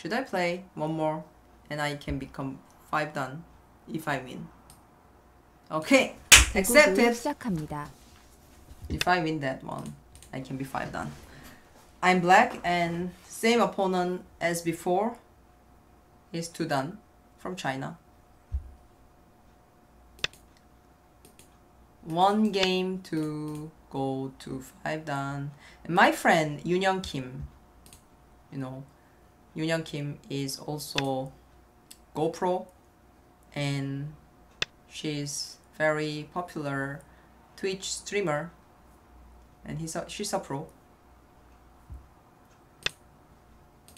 Should I play one more and I can become 5 dan if I win? Okay, accepted. If I win that one, I can be 5 dan. I'm black and same opponent as before is 2 dan from China. One game to go to 5 dan. And my friend Yunyoung Kim, you know, Yoon Kim is also GoPro and she's very popular Twitch streamer and he's a, she's a pro.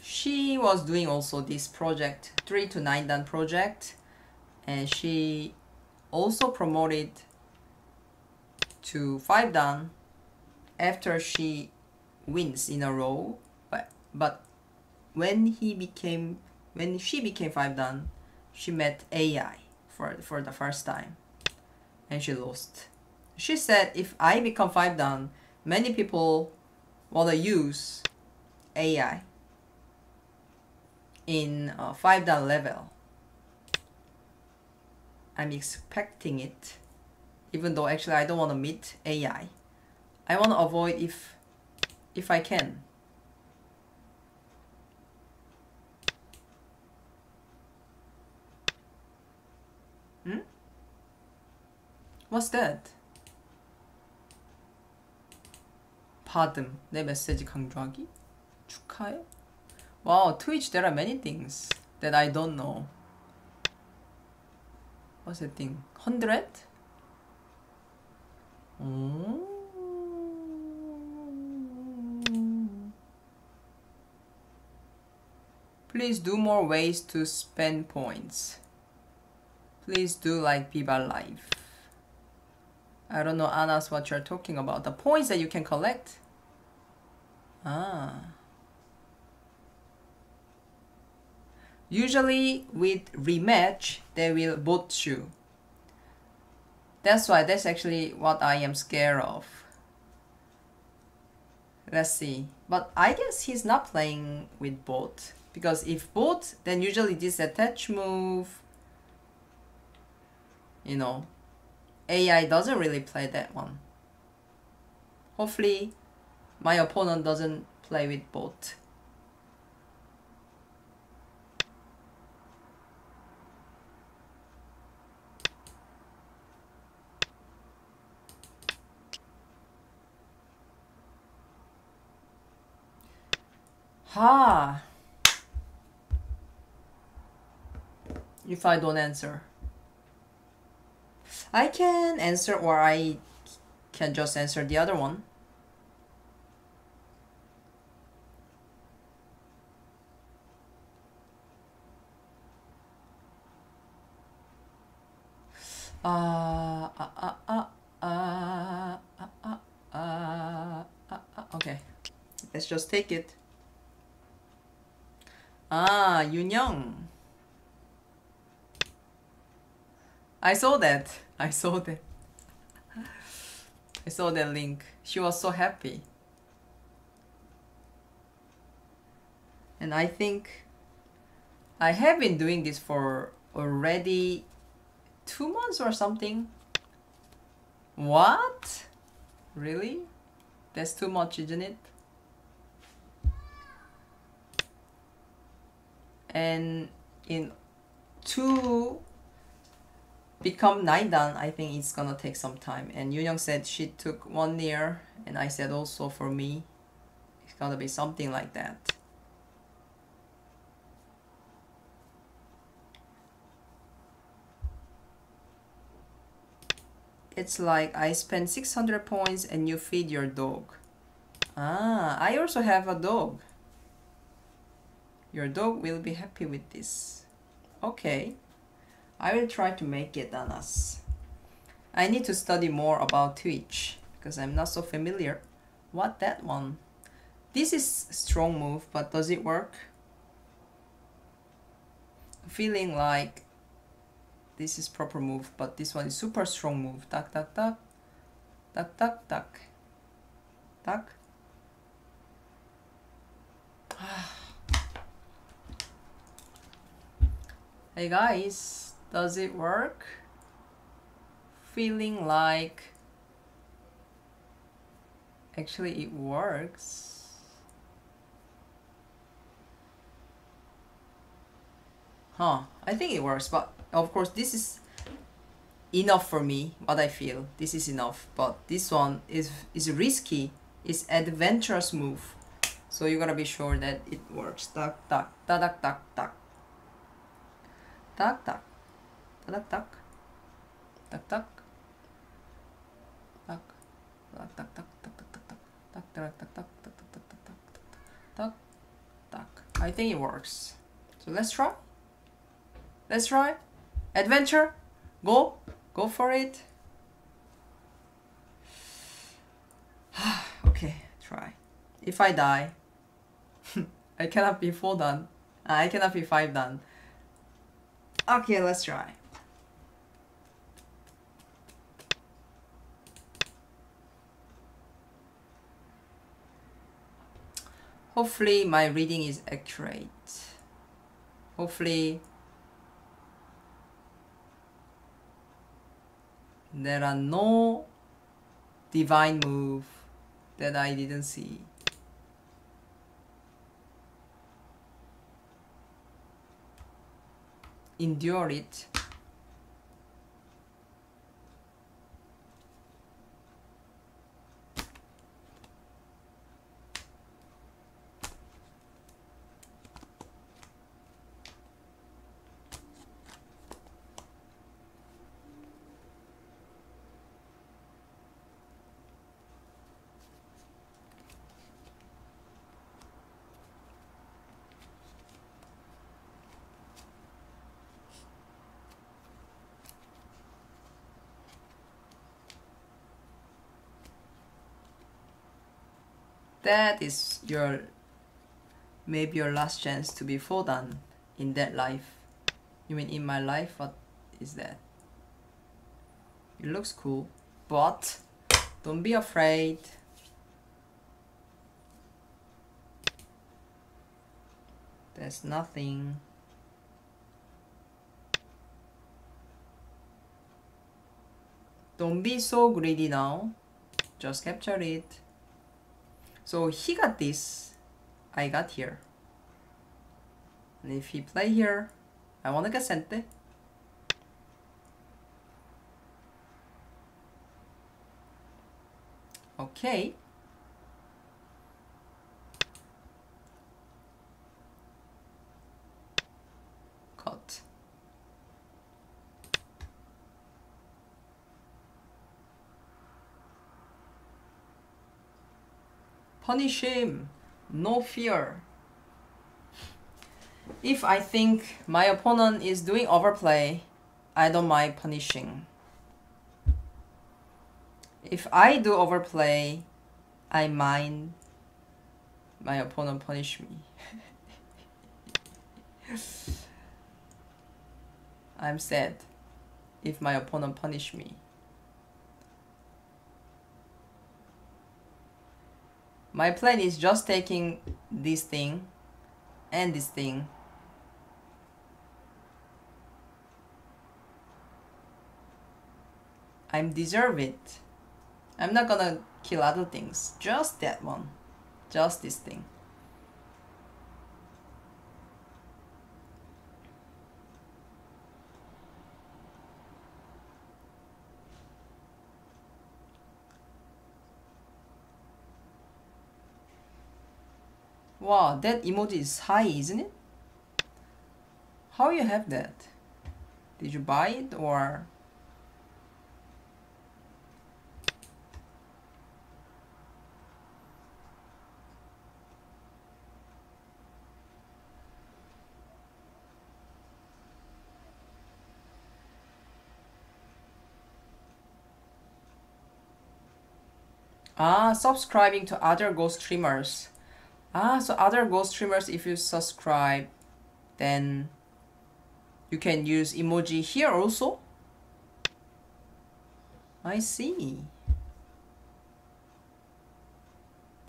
She was doing also this project 3 to 9 dan project and she also promoted to 5 dan after she wins in a row but but when he became when she became 5 dan she met AI for for the first time and she lost. She said if I become 5 dan many people wanna use AI in 5 dan level. I'm expecting it even though actually I don't want to meet AI. I want to avoid if if I can. What's that? 받음 내 메시지 강조하기 축하해 Wow Twitch there are many things that I don't know What's the thing? 100? Please do more ways to spend points. Please do like Biba Live. I don't know, Anas, what you're talking about. The points that you can collect? Ah. Usually with rematch, they will bot you. That's why that's actually what I am scared of. Let's see. But I guess he's not playing with bot. Because if bot, then usually this attach move, you know, AI doesn't really play that one. Hopefully, my opponent doesn't play with both. Ha! If I don't answer. I can answer or I can just answer the other one. Okay. Let's just take it. Ah, Yoon Young. I saw that. I saw that. I saw that link. She was so happy. And I think I have been doing this for already two months or something. What? Really? That's too much, isn't it? And in two become nine dan, I think it's gonna take some time. And Yoon said she took one year, and I said also for me, it's gonna be something like that. It's like I spend 600 points and you feed your dog. Ah, I also have a dog. Your dog will be happy with this. Okay. I will try to make it on us. I need to study more about Twitch because I'm not so familiar. What that one? This is strong move, but does it work? Feeling like this is proper move, but this one is super strong move. Tak tak tak. Tak tak tak. Tak. Hey guys, does it work? Feeling like actually it works. Huh, I think it works, but of course this is enough for me, what I feel. This is enough, but this one is is risky. It's adventurous move. So you gotta be sure that it works. Tak tak tak tak tak tak. Tak tak. Tak tak. Tak tak. Tak. Tak tak tak tak tak tak tak. Tak tak tak tak tak tak tak tak tak. I think it works. So let's try. Let's try. Adventure. Go. Go for it. okay, try. If I die, I cannot be 4 dan. I cannot be 5 dan. Okay, let's try. Hopefully my reading is accurate. Hopefully there are no divine move that I didn't see. Endure it. That is your maybe your last chance to be full done in that life. You mean in my life what is that? It looks cool but don't be afraid. There's nothing. Don't be so greedy now. Just capture it so he got this, I got here. And if he play here, I wanna get sente. Okay. Punish him. No fear. If I think my opponent is doing overplay, I don't mind punishing. If I do overplay, I mind my opponent punish me. I'm sad if my opponent punish me. My plan is just taking this thing and this thing. I'm deserve it. I'm not gonna kill other things. Just that one. Just this thing. Wow, that emoji is high, isn't it? How you have that? Did you buy it or? Ah, subscribing to other Go streamers. Ah, so other Go streamers, if you subscribe, then you can use emoji here also. I see.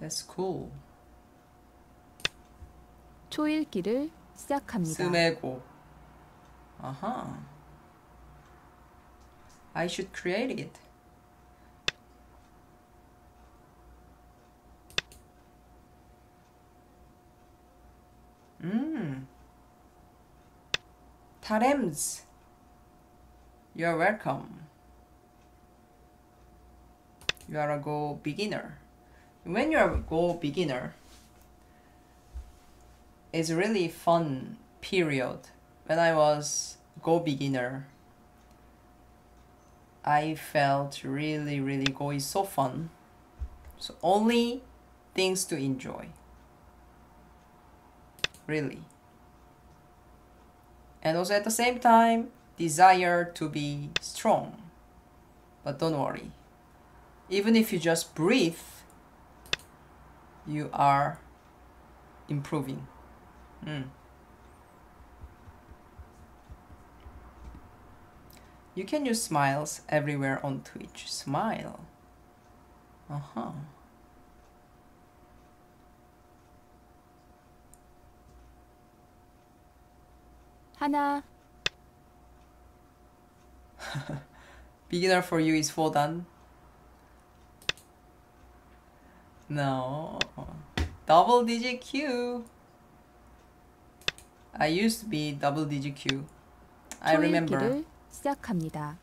That's cool. 초일기를 시작합니다. 스메고. Uh -huh. I should create it. Tarems. You're welcome. You are a Go beginner. When you're a Go beginner, it's really fun period. When I was Go beginner, I felt really, really Go is so fun. So only things to enjoy. Really. And also at the same time, desire to be strong. But don't worry. Even if you just breathe, you are improving. Mm. You can use smiles everywhere on Twitch. Smile. Uh huh. 하나, Beginner for you is 4 dan. No. Double digit Q. I used to be double digit Q. I remember. 초읽기를 시작합니다.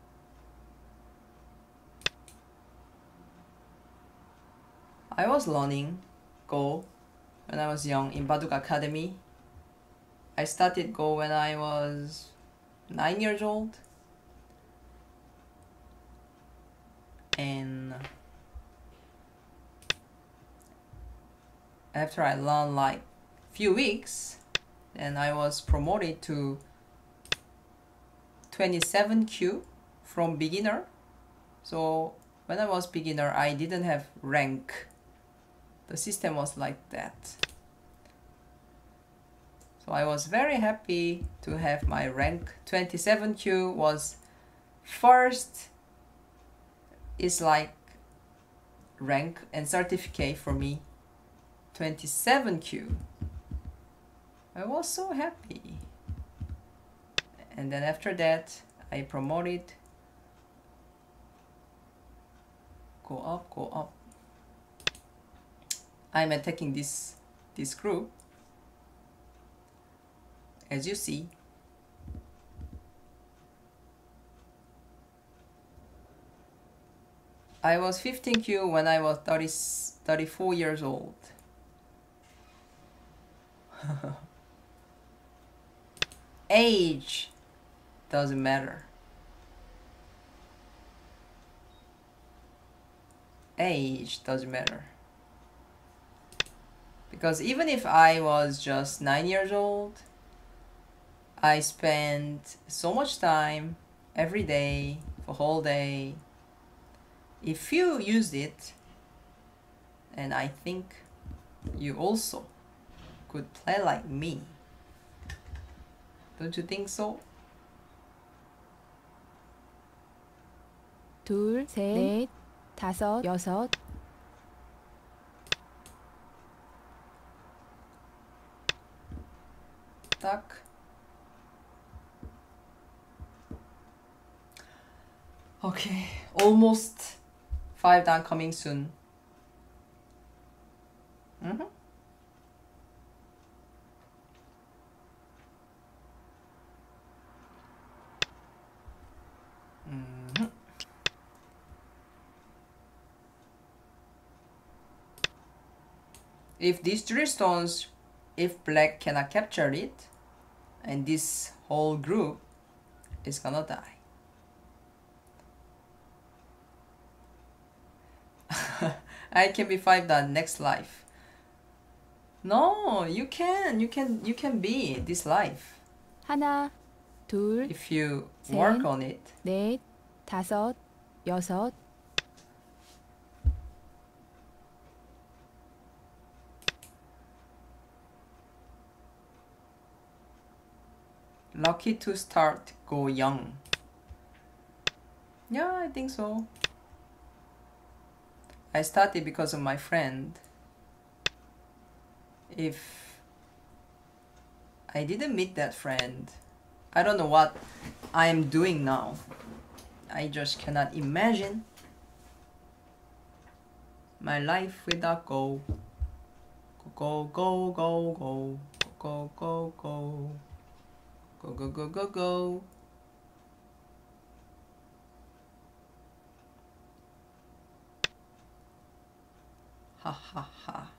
I was learning Go when I was young in Baduk Academy. I started Go when I was nine years old. And after I learned like few weeks, then I was promoted to 27Q from beginner. So when I was beginner, I didn't have rank the system was like that. So I was very happy to have my rank 27Q was first is like rank and certificate for me 27Q. I was so happy. And then after that, I promoted go up, go up. I'm attacking this this group as you see I was 15Q when I was 30, 34 years old. Age doesn't matter. Age doesn't matter. Because even if I was just 9 years old, I spent so much time every day, for whole day. If you used it, and I think you also could play like me. Don't you think so? 둘, 셋, 넷, 다섯, 여섯, 딱. Okay, almost five dan coming soon. Mm-hmm. Mhm. If these three stones, if black cannot capture it, and this whole group is gonna die. I can be five the next life. No, you can, you can, you can be this life 하나, 둘, if you work 셋. on it. 넷, 다섯, 여섯, Lucky to start go young. Yeah, I think so. I started because of my friend. If I didn't meet that friend, I don't know what I am doing now. I just cannot imagine my life without go. Go, go, go, go, go, go, go, go, go, go, go, go. 好好好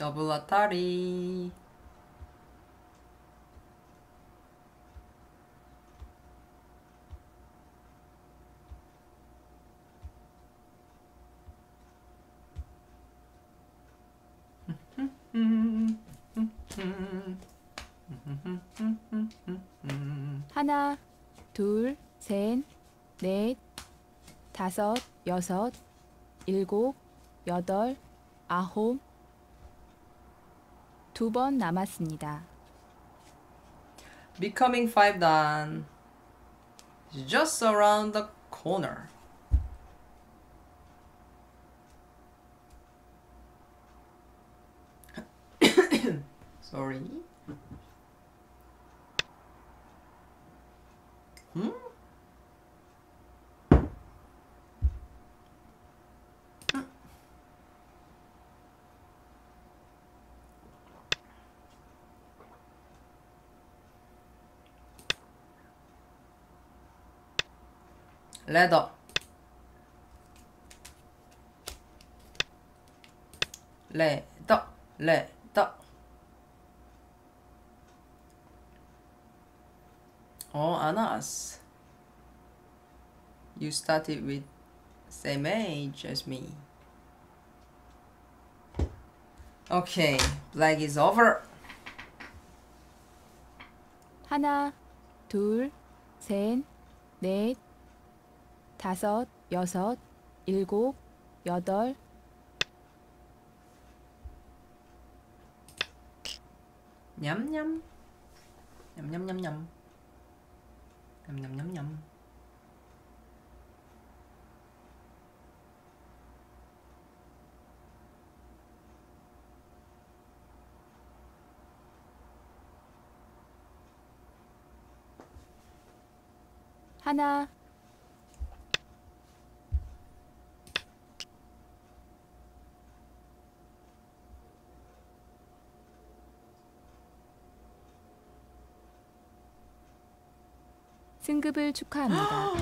더블 아타리 하나, 둘, 셋, 넷, 다섯, 여섯, 일곱, 여덟, 아홉. 두 번 남았습니다. Becoming five dan is just around the corner. Sorry. 레더 레더 레더 Oh, Anas. You started with same age as me. Okay, black is over. 하나, 둘, 셋, 넷, 다섯, 여섯, 일곱, 여덟. 냠냠. 냠냠냠냠. 냠냠냠냠. 하나, 승급을 축하합니다.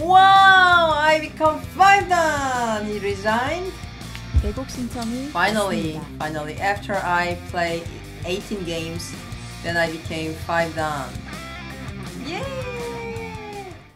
Wow, I become five dan. He resigned. 대곡 신청이 Finally, 왔습니다. finally, after I play 18 games, then I became five dan. Yay!